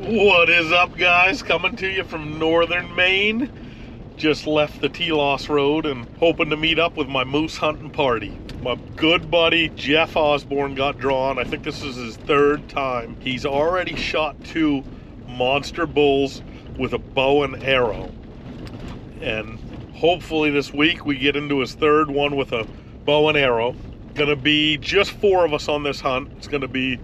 What is up, guys? Coming to you from northern Maine. Just left the Telos Road and hoping to meet up with my moose hunting party. My good buddy Jeff Osborne got drawn. I think this is his third time. He's already shot two monster bulls with a bow and arrow. And hopefully this week we get into his third one with a bow and arrow. Gonna be just four of us on this hunt. It's gonna be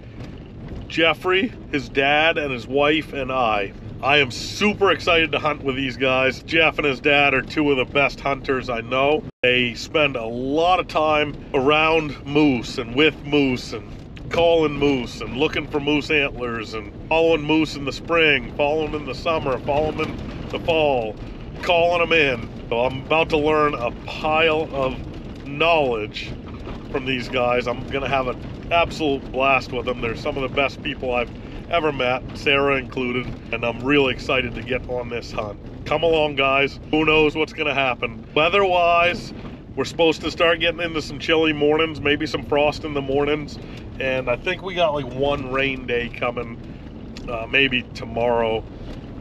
Jeffrey, his dad, and his wife, and I. I am super excited to hunt with these guys. Jeff and his dad are two of the best hunters I know. They spend a lot of time around moose and with moose and calling moose and looking for moose antlers and following moose in the spring, following them in the summer, following them in the fall, calling them in. So I'm about to learn a pile of knowledge from these guys. I'm gonna have an absolute blast with them. They're some of the best people I've ever met, Sarah included, and I'm really excited to get on this hunt. Come along, guys. Who knows what's gonna happen? Weather-wise, we're supposed to start getting into some chilly mornings, maybe some frost in the mornings, and I think we got like one rain day coming, uh, maybe tomorrow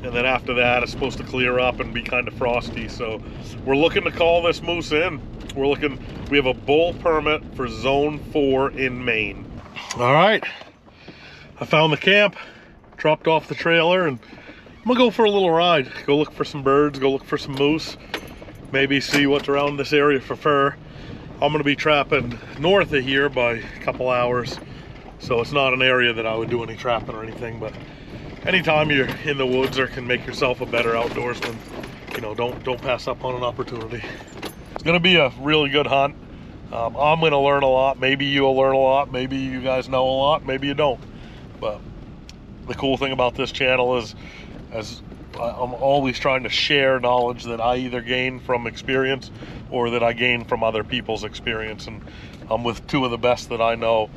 and then after that it's supposed to clear up and be kind of frosty. So we're looking to call this moose in. We're looking we have a bull permit for zone four in maine. All right. I found the camp dropped off the trailer and i'm gonna go for a little ride. Go look for some birds go look for some moose maybe see what's around this area for fur. I'm gonna be trapping north of here by a couple hours so it's not an area that i would do any trapping or anything but anytime you're in the woods or can make yourself a better outdoorsman, you know, don't don't pass up on an opportunity. It's gonna be a really good hunt. Um, I'm gonna learn a lot. Maybe you'll learn a lot. Maybe you guys know a lot. Maybe you don't. But the cool thing about this channel is, as I'm always trying to share knowledge that I either gain from experience or that I gain from other people's experience. And I'm with two of the best that I know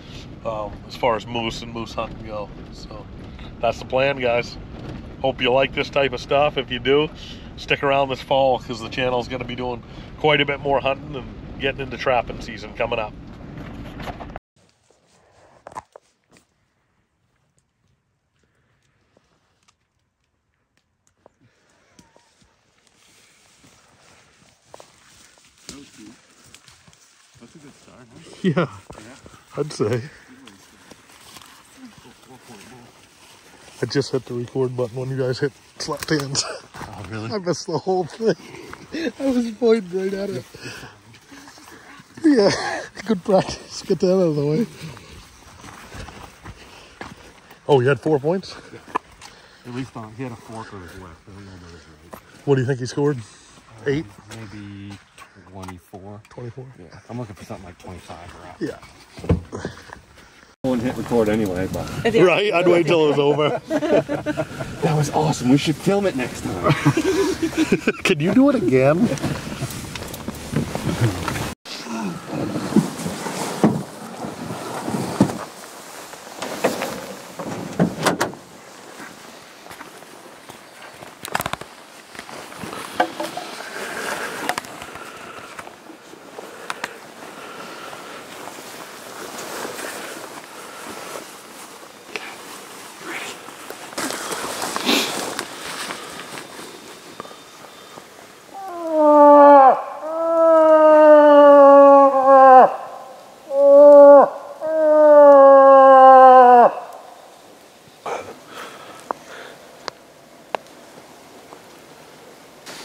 um, as far as moose and moose hunting go. So that's the plan, guys. Hope you like this type of stuff. If you do, stick around this fall because the channel is going to be doing quite a bit more hunting and getting into trapping season coming up. That's a good start, huh? Yeah, I'd say. I just hit the record button when you guys hit left hands. Oh, really? I missed the whole thing. I was pointing right at it. Yeah, good practice. Get that out of the way. Oh, you had four points? At least on, he had a fork on his left. I don't know right. What do you think he scored? Uh, Eight? Maybe 24. 24? Yeah. I'm looking for something like 25 or up. Yeah. One hit record anyway, but. Right? I'd wait till it was over. That was awesome. We should film it next time. Can you do it again?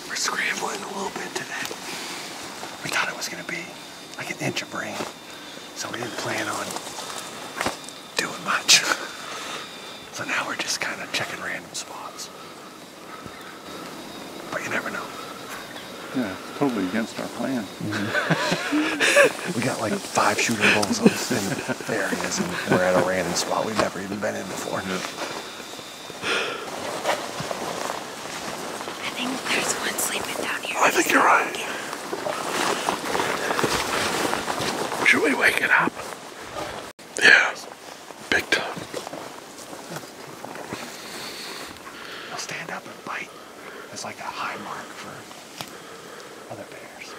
We're scrambling a little bit today. We thought it was going to be like an of rain, so we didn't plan on doing much. So now we're just kind of checking random spots. But you never know. Yeah, totally against our plan. We got like five shooting bulls on in areas, and we're at a random spot we've never even been in before. I think there's one sleeping down here. I think you're right. Wake it up? Yeah, big time. They'll stand up and bite. It's like a high mark for other bears.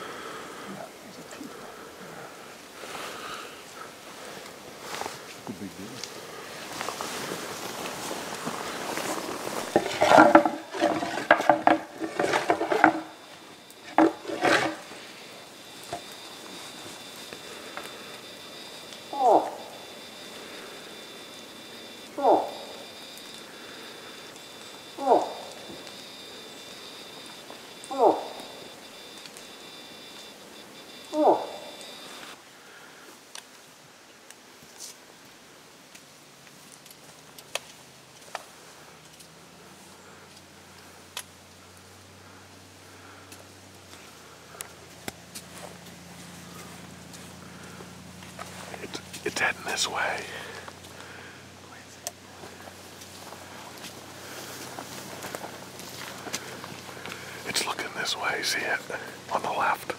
It's heading this way. It's looking this way, see it? On the left.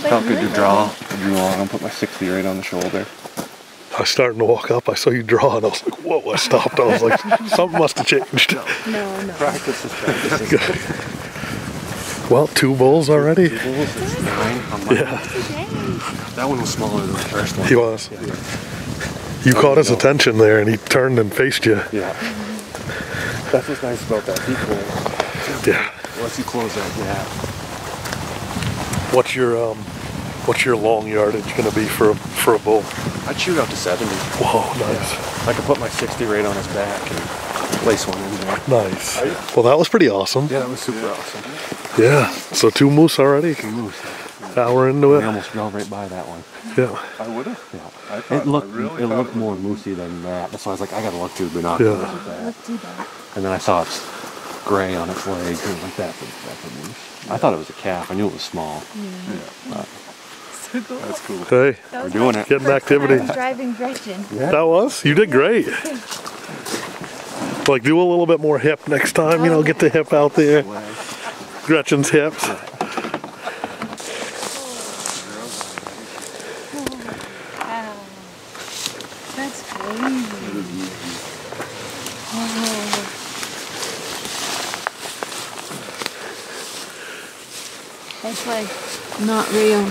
Cool out here, Felt good to draw. I drew long and put my 60 right on the shoulder. I was starting to walk up. I saw you draw, and I was like, "Whoa!" I stopped. I was like, "Something must have changed." No, no. no. Practice is practice. Well, two bulls already. Bulls is nine on my- Yeah, That one was smaller than the first one. he was. Yeah. You caught his know. attention there, and he turned and faced you. Yeah. That's what's nice about that deep hole. Yeah. Once you close that gap, What's your um, what's your long yardage going to be for a, for a bull? I'd shoot out to 70. Whoa, nice, I could put my 60 right on his back and place one in there. nice. Well, that was pretty awesome. Yeah, that was super awesome. Yeah. So two moose already. Two Moose. Hour into We it. almost drove right by that one. Yeah. I would have. Yeah. I thought, It looked I really it looked was- more moosey than that. That's why I was like, I gotta look through the binoculars Yeah. with that. Let's that. And then I saw it's gray on its legs. and like, that's a, that's a moose. I thought it was a calf. I knew it was small. But So cool. That's cool. Hey, That We're doing it. Getting first activity. driving Gretchen. that was. You did great. Like, do a little bit more hip next time. You oh, know, get the hip out there. Gretchen's hips. Wow. That's crazy. Oh. That's not real.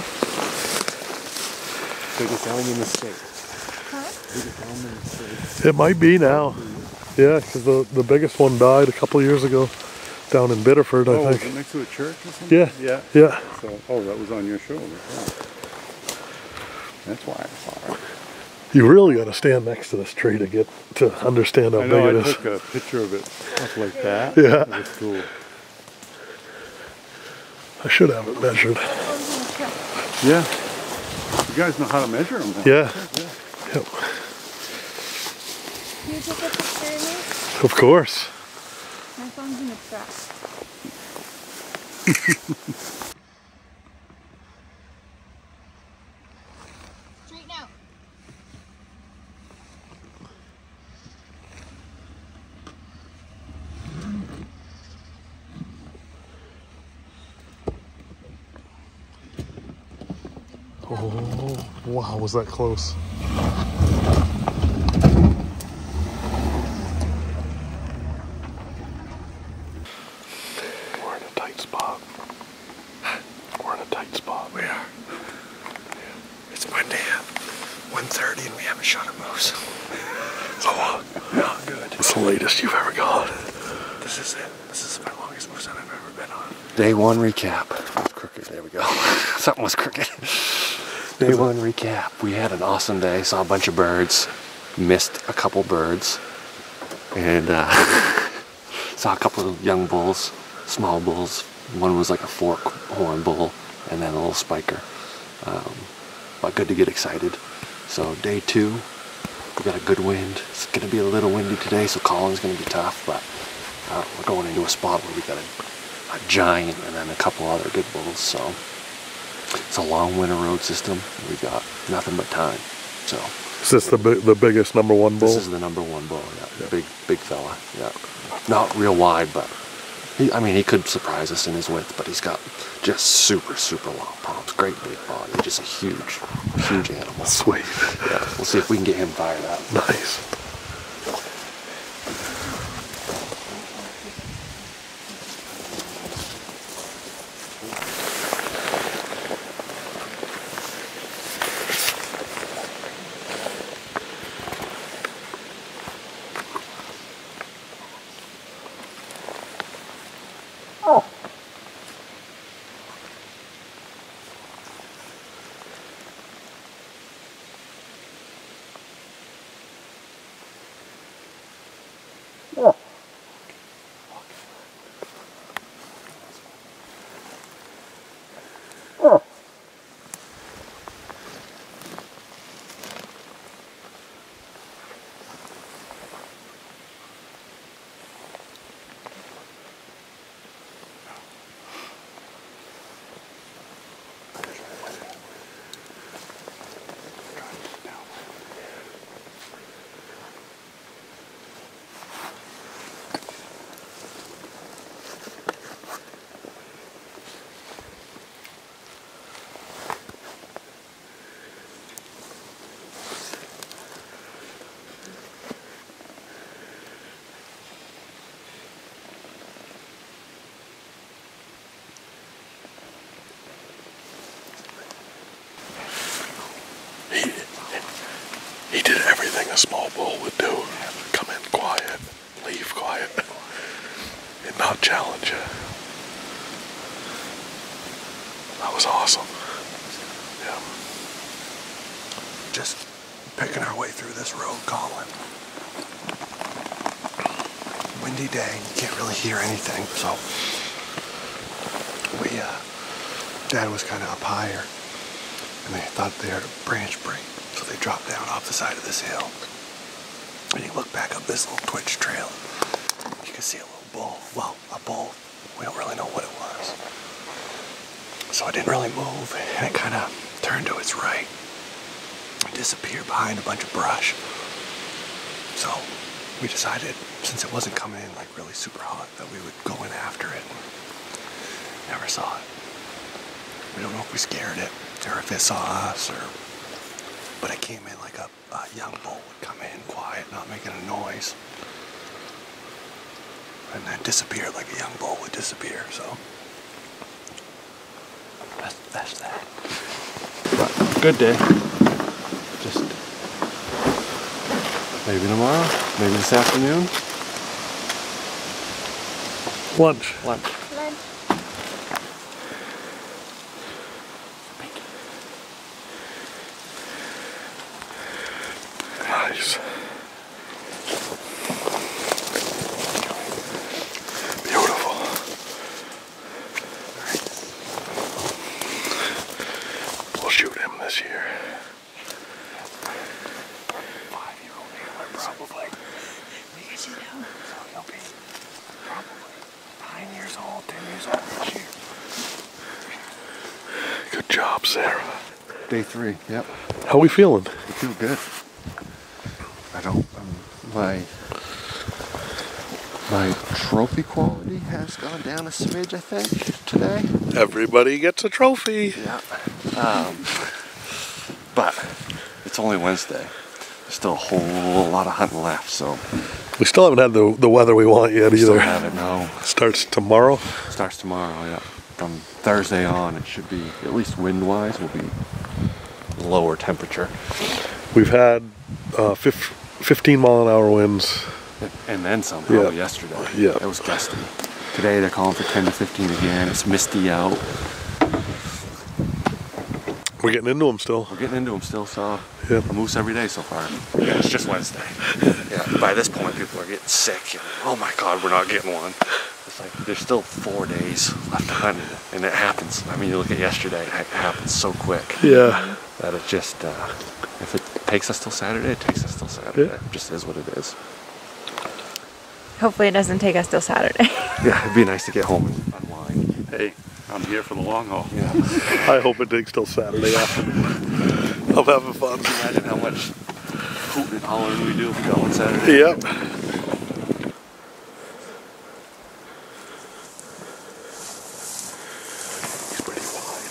biggest elm in the state. Huh? Biggest elm in the state. It might be now. Yeah, because the, the biggest one died a couple years ago down in Biddeford, I Oh, was it think. next to a church or something? Yeah. Yeah. Yeah. So, oh, that was on your shoulder. Oh. That's why I saw it. You really got to stand next to this tree to get to understand how I know. big I it is. took a picture of it up like that. Yeah. It was cool. I should have it measured. Yeah. You guys know how to measure them. Yeah. Yep. Can you take a picture of me? Of course. My phone's in the truck. was that close? We're in a tight spot. We're in a tight spot. We are. It's Monday at 1.30 and we haven't shot a moose. Oh, Not good. it's the latest you've ever gone. This is it. This is my longest moose hunt I've ever been on. Day one recap. It's crooked. There we go. Something was crooked. Day one recap. We had an awesome day. Saw a bunch of birds. Missed a couple birds. And uh, saw a couple of young bulls, small bulls. One was like a fork horn bull, and then a little spiker. Um, but good to get excited. So day two, we got a good wind. It's going to be a little windy today, so calling's going to be tough. But uh, we're going into a spot where we got a, a giant and then a couple other good bulls. So it's a long winter road system. We got nothing but time. So Is this the bi- the biggest number one bull? this is the number one bull. Yeah, big big fella. Yeah, not real wide, but he, I mean he could surprise us in his width. But he's got just super super long palms. Great big body. Just a huge huge animal. Sweet. Yeah, we'll see if we can get him fired up. Nice. Windy day, you can't really hear anything, so we, uh, Dad was kind of up higher, and they thought they heard a branch break, so they dropped down off the side of this hill. And you look back up this little twitch trail, you can see a little bull. Well, a bull. We don't really know what it was. So it didn't really move, and it kind of turned to its right and disappeared behind a bunch of brush. So we decided, since it wasn't coming in like really super hot, that we would go in after it. Never saw it. We don't know if we scared it or if it saw us or. But it came in like a, a young bull would come in quiet, not making a noise. And then disappeared like a young bull would disappear, so. That's, that's that. But good day. Just maybe tomorrow, maybe this afternoon. Lunch. Lunch. Lunch. Nice. Beautiful. We'll shoot him this year. Five-year-old antler, probably. Yes, you know. So he'll be probably nine years old, ten years old this year. Good job, Sarah. Day three. Yep. How we feeling? I feel good. I don't. Um, my my trophy quality has gone down a smidge. I think today. Everybody gets a trophy. Yeah. Um, but it's only Wednesday. There's still a whole lot of hunting left, so We still haven't had the, the weather we want yet either. still either. have it now. Starts tomorrow. Starts tomorrow, yeah. From Thursday on, it should be at least wind-wise We'll be lower temperature, We've had uh, fif- 15 mile an hour winds. and then some. Probably Yeah. yesterday. Yeah. it was gusty. Today they're calling for 10 to 15 again. It's misty out. We're getting into them still. We're getting into them still. so Yeah. a moose every day so far. Yeah, it's just Wednesday. Yeah. By this point, people are getting sick. and, oh my God, we're not getting one. It's like there's still four days left to hunt, and it happens. I mean, you look at yesterday; it ha- happens so quick Yeah. That it just. Uh, if it takes us till Saturday, it takes us till Saturday. Yeah. It just is what it is. Hopefully it doesn't take us till Saturday. Yeah, it'd be nice to get home and unwind. Hey, I'm here for the long haul. Yeah. I hope it takes till Saturday afternoon. I'm having fun. Imagine how much hooting and hollering we do if we go on Saturday. Yep. He's pretty wide.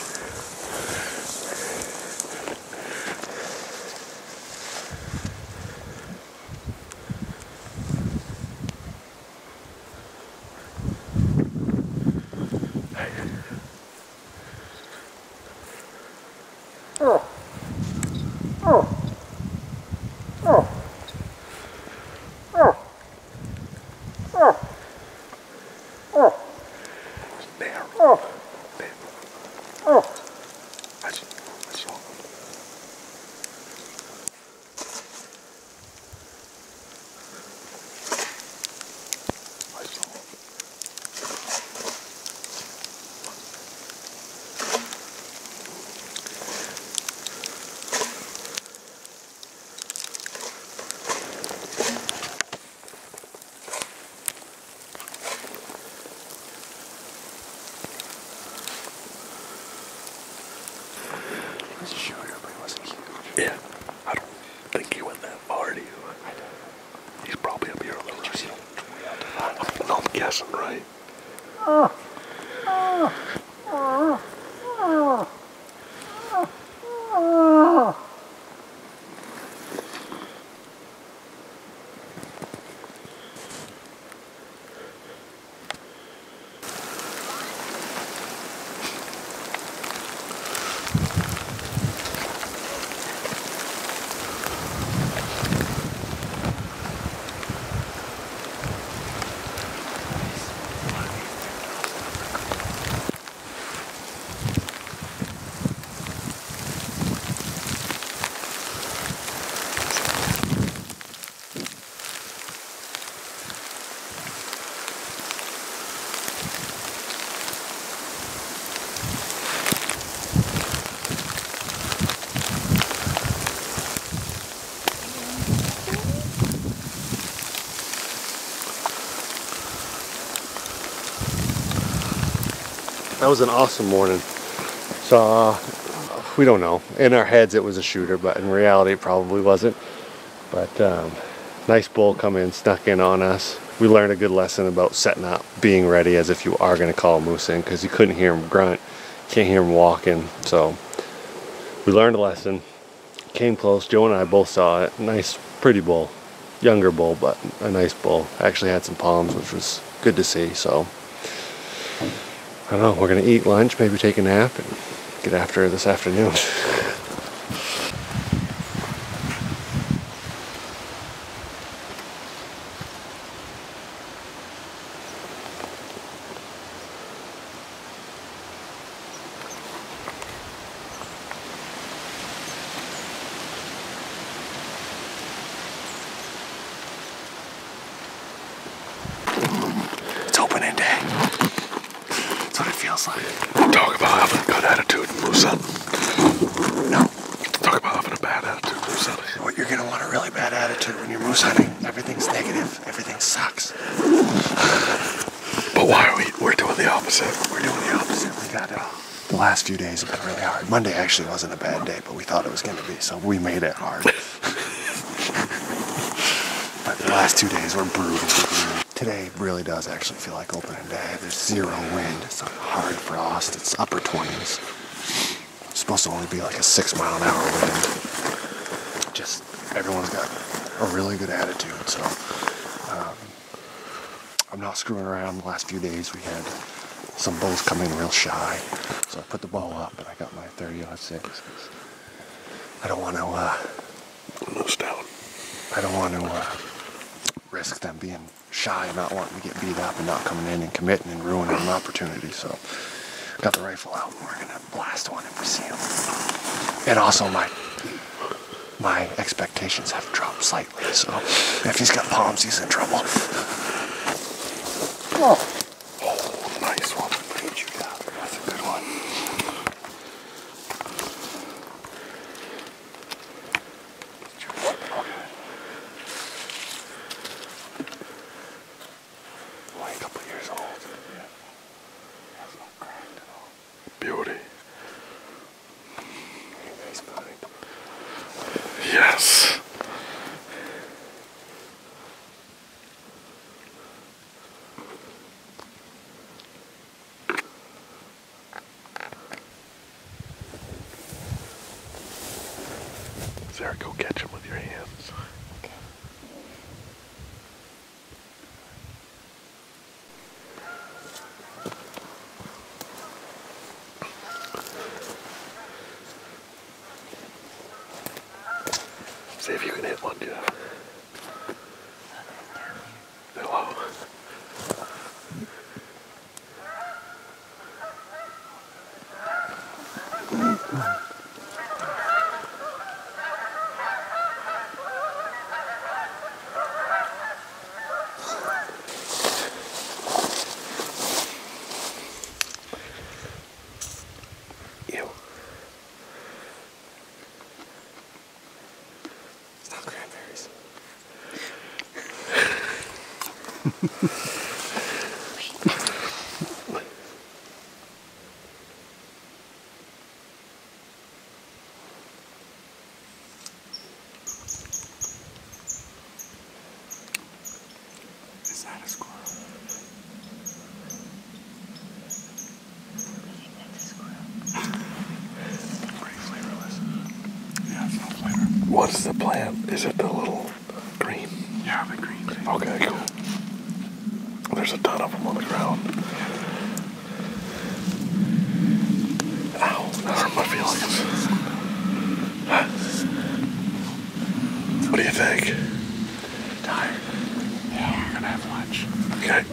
Narrow. That's, that's all. I saw. He a shooter, but he wasn't huge. Yeah. I don't think he went that far, do you? He's probably up here a little right. I'm, I'm guessing right. That was an awesome morning. So uh, we don't know. In our heads, it was a shooter, but in reality, it probably wasn't. But um, nice bull come in, snuck in on us. We learned a good lesson about setting up, being ready as if you are going to call a moose in, because you couldn't hear him grunt, can't hear him walking. So we learned a lesson. Came close. Joe and I both saw it. Nice, pretty bull, younger bull, but a nice bull. Actually had some palms, which was good to see. So. I don't know, we're gonna eat lunch, maybe take a nap, and get after this afternoon. It's opening day. That's what it feels like. Talk about having a good attitude, moose hunting. No, Talk about having a bad attitude, moose hunting. what you're gonna want a really bad attitude when you're moose hunting. Everything's negative. Everything sucks. But why are we? We're doing the opposite. We're doing the opposite. We got it. The last few days have been really hard. Monday actually wasn't a bad day, but we thought it was going to be, so we made it hard. but the last two days were brutal. Today really does actually feel like opening day. There's zero wind. It's hard frost. It's upper 20s. It's supposed to only be like a six mile an hour wind. Just everyone's got a really good attitude. So um, I'm not screwing around. The last few days we had some bulls come in real shy, so I put the bow up and I got my 30 six. 'Cause I don't want to. Uh, Nose down. I don't want to uh, risk them being shy and not wanting to get beat up and not coming in and committing and ruining an opportunity. So, got the rifle out and we're gonna blast one if we see him. And also, my my expectations have dropped slightly. So, if he's got palms, he's in trouble. Oh, Nice one. good you got. That's a good one. Only a couple years old. Yeah. Has not cracked at all. Beauty. He's fine. Yes. Sarah, go catch him with your hands. See if you can hit one, Jeff. What's the plant? Is it the little green? Yeah, the green thing. Okay, cool. There's a ton of them on the ground. Ow, that hurt my feelings. Huh? What do you think? Tired. Yeah, we're gonna have lunch. Okay.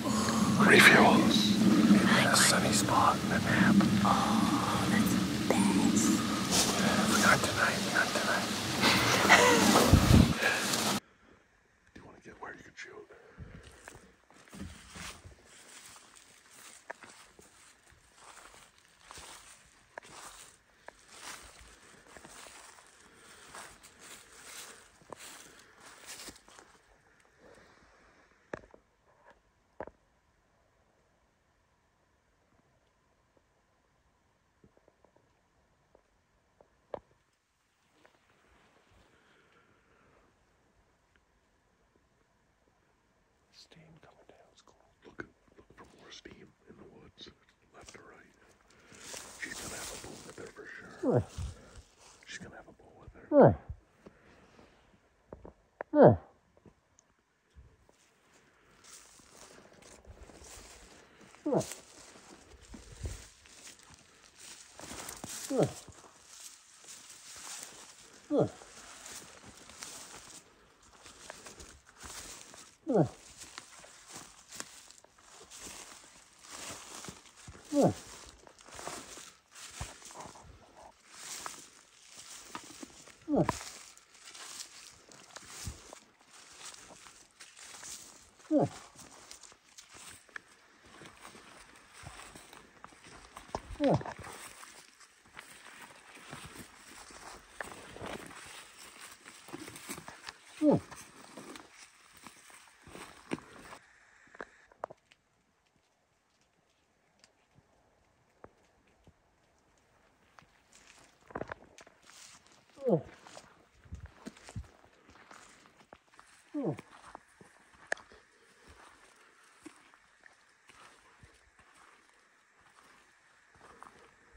Refuel. In a sunny spot and a nap. Oh, that's the best. Not tonight, not tonight. Do you want to get where you can shoot? Steam coming down, it's cool. Look, look for more steam in the woods, left or right. She's gonna have a bull with her for sure. She's gonna have a bull with her. Huh.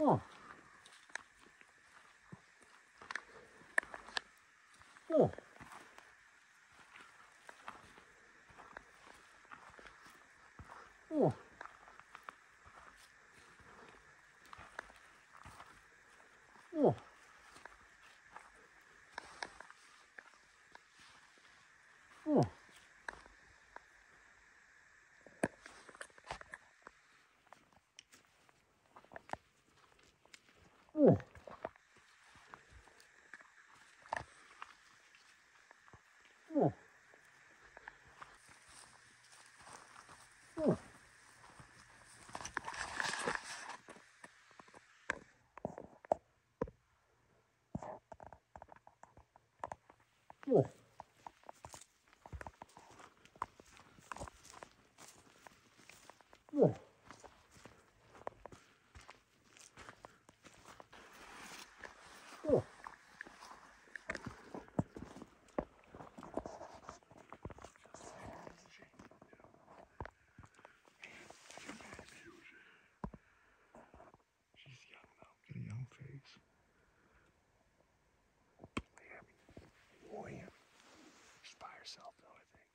fuck. She's young though. Get a young face. Oh, yeah. She's by herself, though, I think.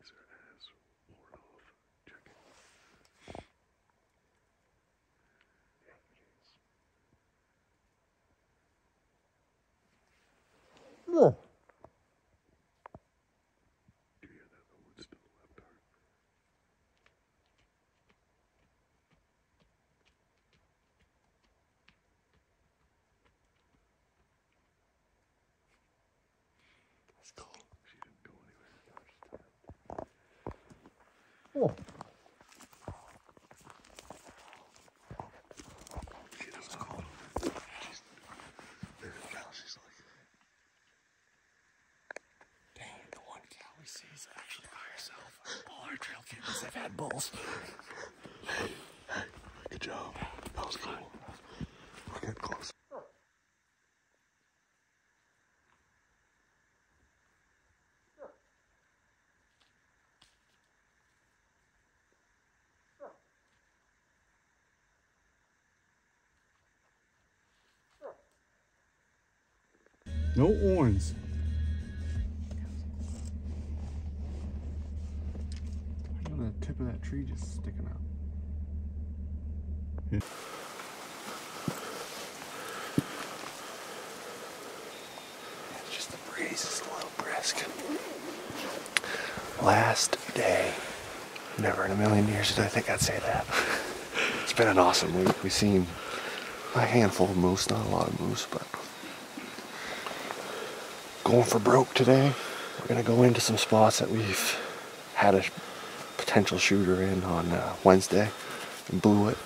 Is her ass worn off? Check it. Yeah, it is. Do you hear that? The wood's to the left arm. That's doesn't go. She's, there you go. She's like, Dang, the one cow we see is actually by herself. All our trail kittens have had bulls. good job. That was cool. We're getting close. No horns. Tip of that tree just sticking out. It's just the breeze is a little brisk. Last day. Never in a million years did I think I'd say that. It's been an awesome week. We've seen a handful of moose, not a lot of moose, but going for broke today. We're gonna go into some spots that we've had a potential shooter in on uh, Wednesday and blew it.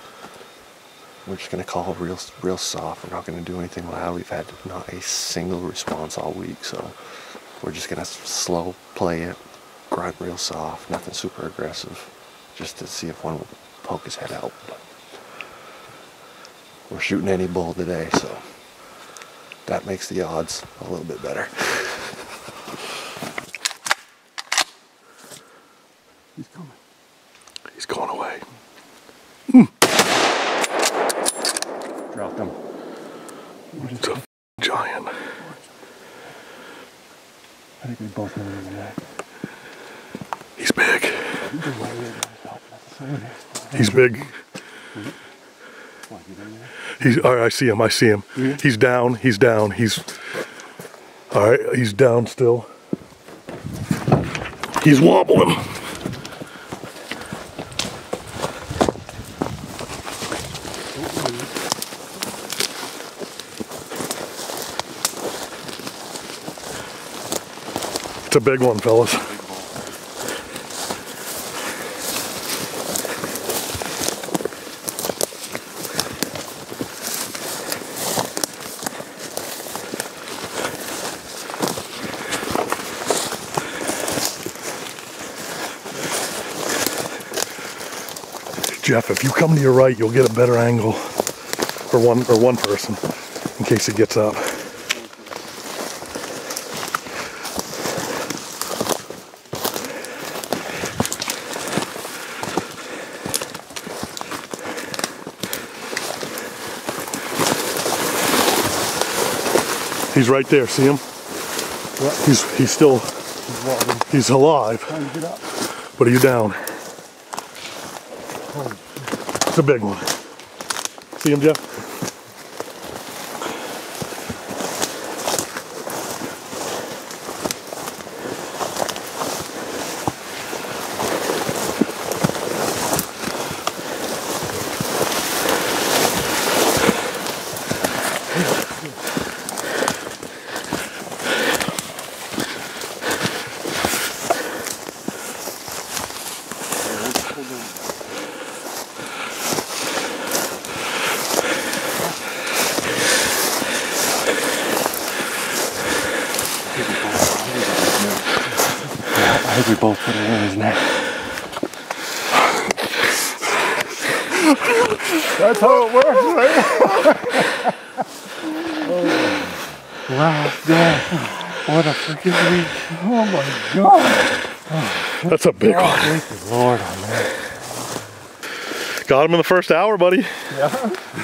We're just gonna call real, real soft. We're not gonna do anything loud. We've had not a single response all week, so we're just gonna slow play it, grunt real soft, nothing super aggressive, just to see if one will poke his head out. But we're shooting any bull today, so that makes the odds a little bit better. He's coming. He's going away. Dropped them. It's a giant. I think we both know him that. He's big. He's big. He's. All right, I see him. I see him. Mm-hmm. He's down. He's down. He's. All right. He's down still. He's wobbling. It's a big one, fellas. Jeff, if you come to your right, you'll get a better angle for one or one person in case he gets up. He's right there. See him? He's he's still he's alive. But are you down? A big one. See him, Jeff? I think we both put it in his neck. That's how it works, right? Last day. Week. Oh my god. That's a big one. Thank the Lord on that. Got him in the first hour, buddy. Yeah.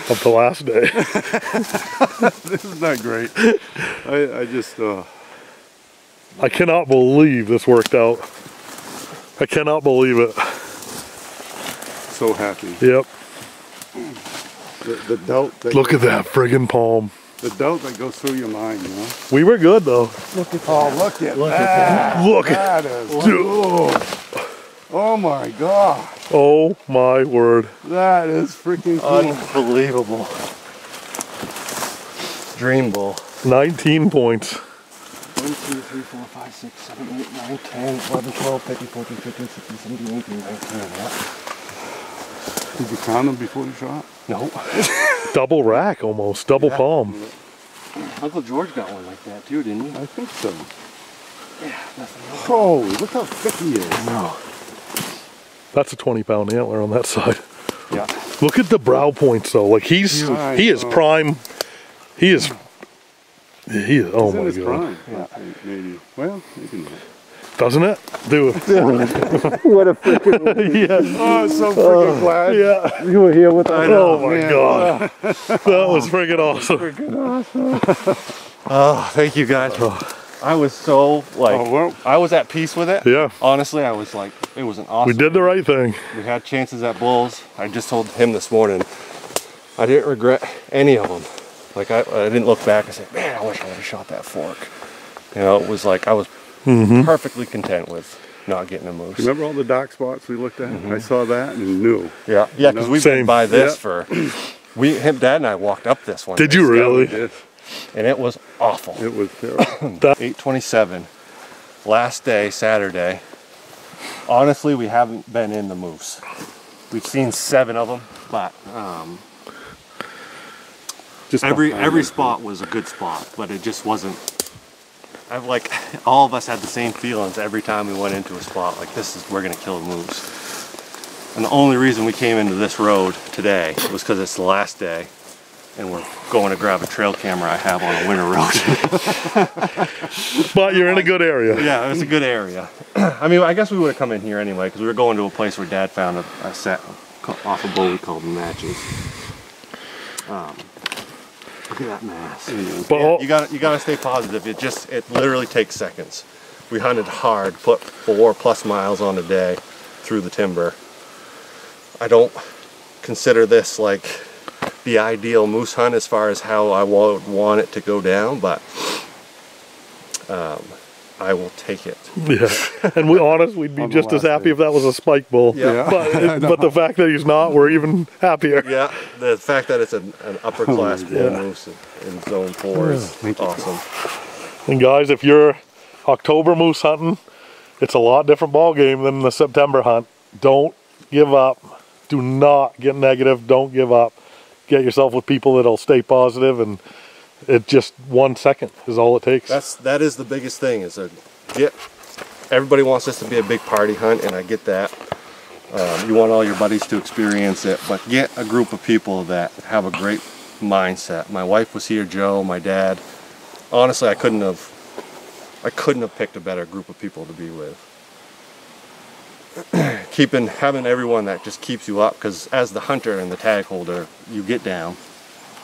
Of the last day. this is not great. I, I just, uh, I cannot believe this worked out. I cannot believe it. so happy. Yep. The, the Look at that friggin' palm. The doubt that goes through your mind, you know. We were good though. Look at oh, look at that. Look at That is. Dude. Oh my god. Oh my word. That is freaking cool. Unbelievable. Dream bull. 19 points. 1, 2, 3, 4, 5, 6, 7, 8, 9, 10, 11, 12, 13, 14, 15, 16, 17, 18, 19. Yeah. Did you count them before you shot? No. Double rack almost. Double palm. Uncle George got one like that too, didn't he? I think so. Yeah, nothing. Holy, look how thick he is. No. That's a 20 pound antler on that side. Yeah. Look at the brow points though. Like he's Yeah, he is prime. He is he is oh He's in my his god. prime. Yeah. Maybe. Well, maybe not. Doesn't it? Do it. What a freaking. yeah. Oh, so freaking glad. Yeah. You were here with us. Oh my man. god. That was freaking awesome. Freaking awesome. Oh, thank you guys. Oh. I was so like, Oh, well. I was at peace with it. Yeah. Honestly, I was like, it was an awesome. We did the right thing. We had chances at bulls. I just told him this morning, I didn't regret any of them. Like I, I didn't look back and say, man, I wish I would have shot that fork. You know, it was like I was perfectly content with not getting a moose. Remember all the dark spots we looked at? I saw that and knew. Yeah, yeah, because we've Same. been by this Yeah. for. We, him, Dad, and I walked up this one. Did you really? It, And it was awful. it was terrible. 827, last day, Saturday. Honestly, we haven't been in the moose. We've seen seven of them, but um, Just every every spot was a good spot, but it just wasn't. I like all of us had the same feelings every time we went into a spot. Like this is we're gonna kill moose. And the only reason we came into this road today was because it's the last day, and we're going to grab a trail camera I have on a winter road. But you're in a good area. yeah, it's a good area. I mean, I guess we would have come in here anyway because we were going to a place where Dad found a, a set off a bull we called matches. Um, look at that mass. But all, You got you got to stay positive. It just it literally takes seconds. We hunted hard, put four plus miles on a day through the timber. I don't consider this like the ideal moose hunt as far as how I would want it to go down, but um, I will take it. yeah. And we honest, we'd be just as happy day. if that was a spike bull. Yeah. But but the fact that he's not, we're even happier. Yeah, the fact that it's an, an upper class bull Yeah. moose in, in zone four is Thank you. awesome. And guys, if you're October moose hunting, it's a lot different ball game than the September hunt. Don't give up. Do not get negative. Don't give up. Get yourself with people that'll stay positive, and it just one second is all it takes. That's that is the biggest thing is a get. Everybody wants this to be a big party hunt, and I get that. Um, you want all your buddies to experience it, but get a group of people that have a great mindset. My wife was here, Joe, my dad. Honestly, I couldn't have I couldn't have picked a better group of people to be with. Keeping having everyone that just keeps you up because as the hunter and the tag holder, you get down.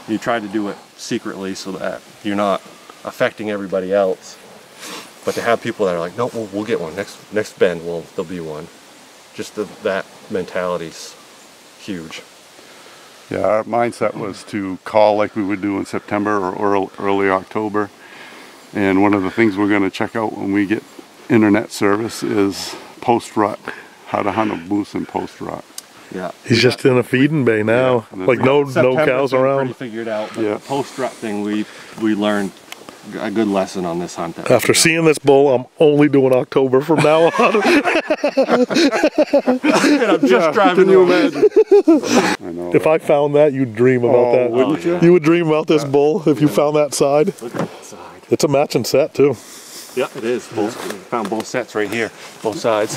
You try to do it secretly so that you're not affecting everybody else. But to have people that are like, no, we'll, we'll get one next next bend. Will there'll be one. Just the, that mentality's huge. Yeah, our mindset was to call like we would do in September or early, October. And one of the things we're going to check out when we get internet service is post rut, how to hunt a moose in post rut. Yeah. He's just in a feeding bay now. Yeah. Like no no cows been around. Pretty figured out. But Yeah. the post rut thing, we we learned a good lesson on this hunt. After uh, seeing this bull, I'm only doing October from now on. And I'm just driving. Can you over. imagine? I know. if I found that, you'd dream about Oh, that. wouldn't oh, you? You would dream about this bull if you found that side. Look at that side. It's a matching set too. Yeah, it is. Both, found both sets right here, both sides.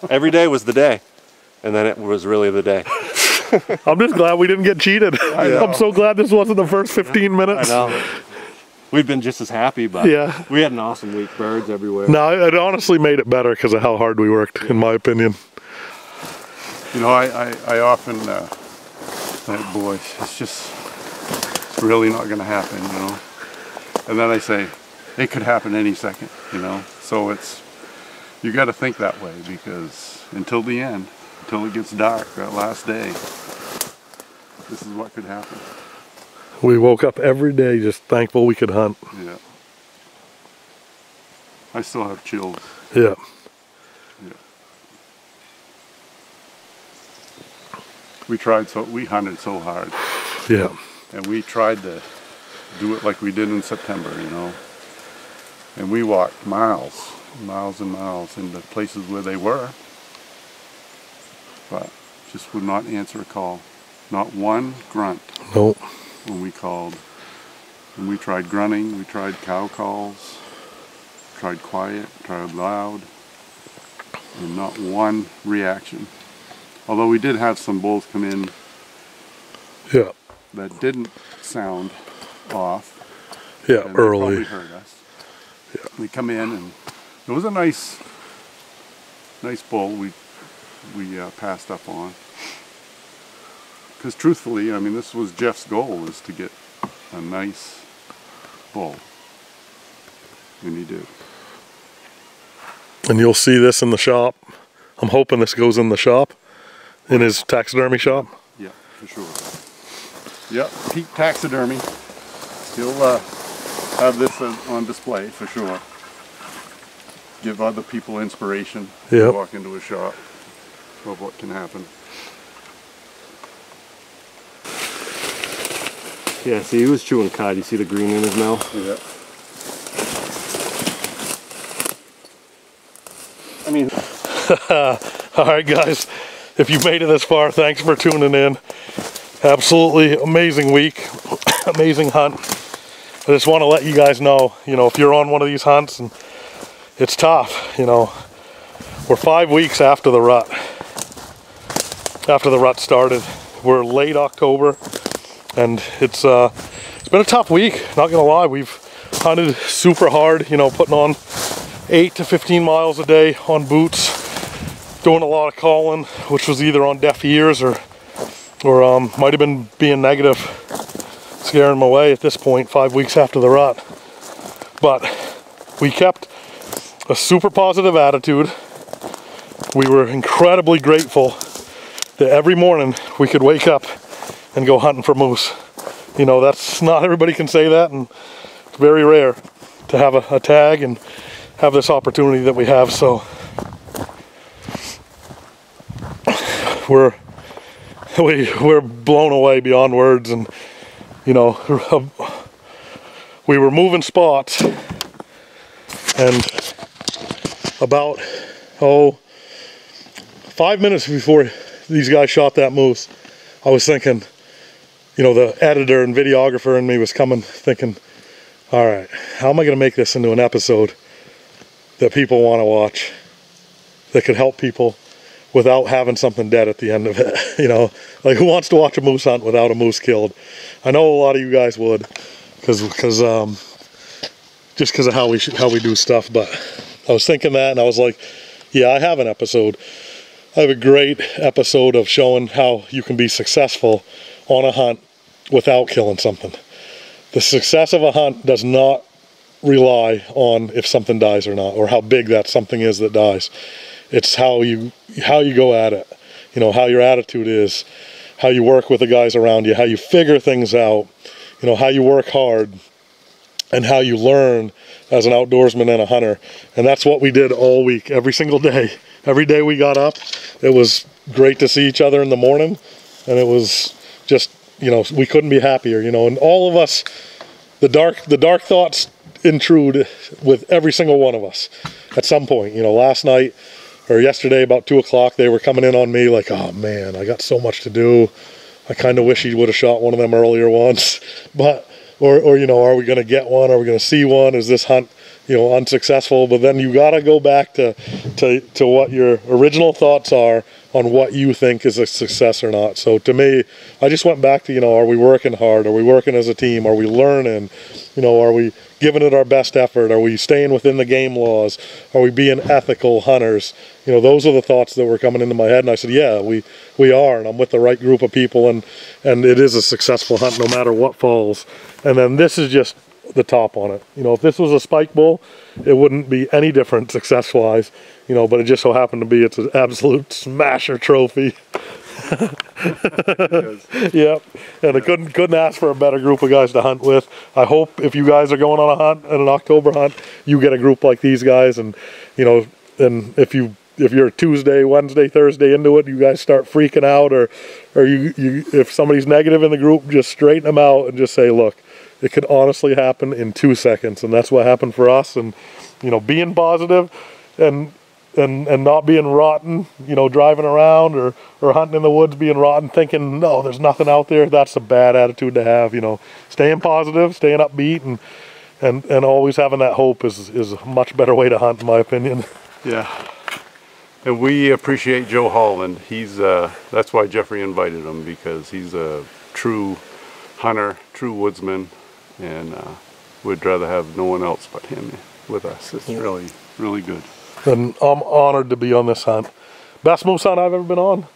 Every day was the day, and then it was really the day. I'm just glad we didn't get cheated. I'm so glad this wasn't the first 15 minutes. I minutes. know. We've been just as happy, but Yeah. we had an awesome week. Birds everywhere. No, it honestly made it better because of how hard we worked, in my opinion. You know, I, I, I often, uh, think, boy, it's just, it's really not going to happen, you know. And then I say, it could happen any second, you know. So it's, you got to think that way because until the end, until it gets dark, that last day, this is what could happen. We woke up every day just thankful we could hunt. Yeah. I still have chills. Yeah. We tried so, we hunted so hard. Yeah. and we tried to do it like we did in September, you know. And we walked miles, miles and miles into places where they were, but just would not answer a call. Not one grunt Nope. when we called. And we tried grunting, we tried cow calls, tried quiet, tried loud, and not one reaction. Although we did have some bulls come in Yeah. that didn't sound off. Yeah. and they Early. heard us. Yeah. We come in and it was a nice, nice bull. We we uh, passed up on because truthfully, I mean, this was Jeff's goal was to get a nice bull, and he did. And you'll see this in the shop. I'm hoping this goes in the shop, in his taxidermy shop. Yeah, for sure. Yep, Pete Taxidermy. He'll uh, have this on display for sure. Give other people inspiration. Yep. Walk into a shop of what can happen. Yeah, see, he was chewing cod. You see the green in his mouth? Yeah. I mean, All right, guys. If you made it this far, thanks for tuning in. Absolutely amazing week, amazing hunt. I just want to let you guys know, you know, if you're on one of these hunts and it's tough, you know, we're five weeks after the rut. After the rut started, we're late October, and it's uh, it's been a tough week. Not gonna lie, we've hunted super hard. You know, putting on eight to 15 miles a day on boots, doing a lot of calling, which was either on deaf ears or or um, might have been being negative, scaring them away at this point, five weeks after the rut. But we kept a super positive attitude. We were incredibly grateful that every morning we could wake up and go hunting for moose. You know, that's not everybody can say that, and it's very rare to have a, a tag and have this opportunity that we have. So we're we we're blown away beyond words, and you know we were moving spots, and about oh five minutes before these guys shot that moose, I was thinking, you know, the editor and videographer and me was coming, thinking, all right, how am I going to make this into an episode that people want to watch, that could help people without having something dead at the end of it. You know, like who wants to watch a moose hunt without a moose killed? I know a lot of you guys would, because because um, just because of how we how we do stuff. But I was thinking that, and I was like, yeah, I have an episode. I have a great episode of showing how you can be successful on a hunt without killing something. The success of a hunt does not rely on if something dies or not, or how big that something is that dies. It's how you how you go at it. You know how your attitude is, how you work with the guys around you, how you figure things out. You know how you work hard, and how you learn as an outdoorsman and a hunter. And that's what we did all week, every single day. Every day we got up, it was great to see each other in the morning, and it was just you know we couldn't be happier. You know, and all of us, the dark the dark thoughts intrude with every single one of us at some point. You know, last night or yesterday about two o'clock, they were coming in on me like, "Oh man, I got so much to do. I kind of wish he would have shot one of them earlier once, But or or you know, are we going to get one? Are we going to see one? Is this hunt you know unsuccessful? But then you got to go back to to to what your original thoughts are on what you think is a success or not. So to me, I just went back to, you know, are we working hard? Are we working as a team? Are we learning? You know, are we giving it our best effort? Are we staying within the game laws? Are we being ethical hunters? You know, those are the thoughts that were coming into my head. And I said, yeah, we, we are. And I'm with the right group of people and, and it is a successful hunt no matter what falls. And then this is just the top on it. You know, if this was a spike bull, it wouldn't be any different success wise, you know, but it just so happened to be it's an absolute smasher trophy. yep. And I couldn't couldn't ask for a better group of guys to hunt with. I hope if you guys are going on a hunt and an October hunt, you get a group like these guys and you know, and if you if you're Tuesday, Wednesday, Thursday into it, you guys start freaking out or or you, you if somebody's negative in the group, just straighten them out and just say, look, it could honestly happen in two seconds, and that's what happened for us. And you know, being positive and and and not being rotten, you know, driving around or or hunting in the woods, being rotten, thinking no, there's nothing out there. That's a bad attitude to have. You know, staying positive, staying upbeat, and and and always having that hope is is a much better way to hunt, in my opinion. Yeah. And we appreciate Joe Holland. He's uh, that's why Jeffrey invited him because he's a true hunter, true woodsman, and uh, we'd rather have no one else but him with us. It's really, really good. And I'm honored to be on this hunt. Best moose hunt I've ever been on.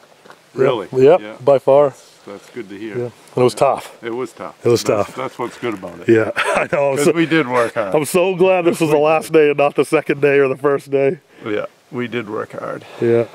Really? Yep, Yeah. by far. That's good to hear. Yeah, and it was tough. It was tough. It was That's- tough. That's what's good about it. Yeah, I know. Because so, we did work hard. I'm so glad this was the last day and not the second day or the first day. Yeah, we did work hard. Yeah.